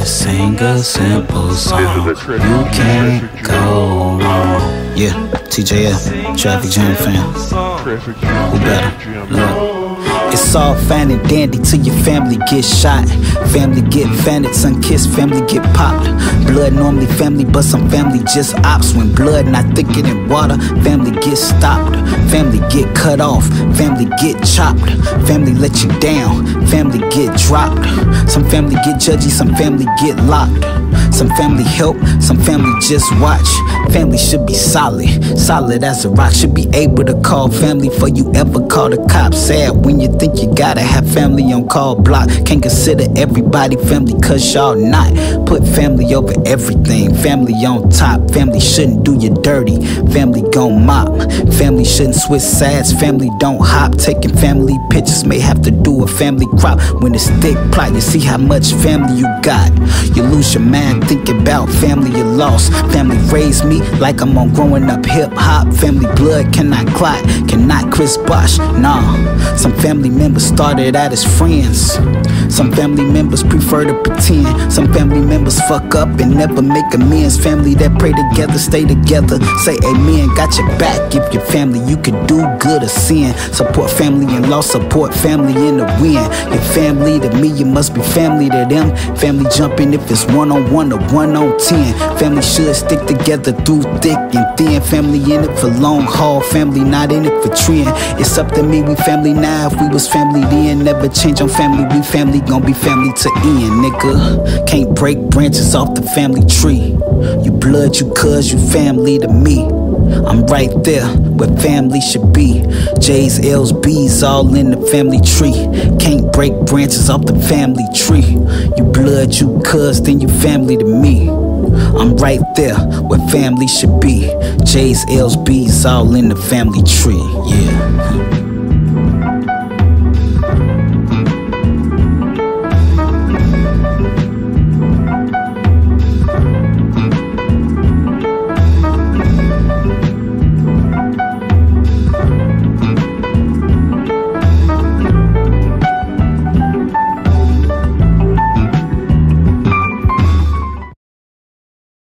Just sing a simple song. You can't go wrong. Yeah, TJF, Traffic Jam fan. Who better? Look. It's all fine and dandy till your family get shot. Family get fanted, sun kissed, family get popped. Blood normally family, but some family just ops. When blood not thicker than water, family get stopped. Family get cut off, family get chopped. Family let you down, family get dropped. Some family get judgy, some family get locked. Some family help, some family just watch. Family should be solid, solid as a rock. Should be able to call family for you ever call the cops. Sad when you think you gotta have family on call block. Can't consider everybody family cause y'all not. Put family over everything, family on top. Family shouldn't do you dirty, family gon' mop. Family shouldn't switch sides, family don't hop. Taking family pictures may have to do a family crop. When it's thick plot, you see how much family you got. You lose your mind thinking about family you lost. Family raised me like I'm on growing up hip hop. Family blood cannot clot, cannot Chris Bosh. Nah, some family members started out as friends. Some family members prefer to pretend. Some family members fuck up and never make amends. Family that pray together, stay together. Say amen, got your back. If your family, you can do good or sin. Support family in loss, support family in the win. Your family to me, you must be family to them. Family jumping if it's one on one or one on ten. Family should stick together through thick and thin. Family in it for long haul, family not in it for trend. It's up to me, we family now. We was family then, never change on family. We family gon' be family to end, nigga. Can't break branches off the family tree. You blood, you cuz, you family to me. I'm right there where family should be. J's, L's, B's all in the family tree. Can't break branches off the family tree. You blood, you cuz, then you family to me. I'm right there where family should be. J's, L's, B's all in the family tree. Yeah.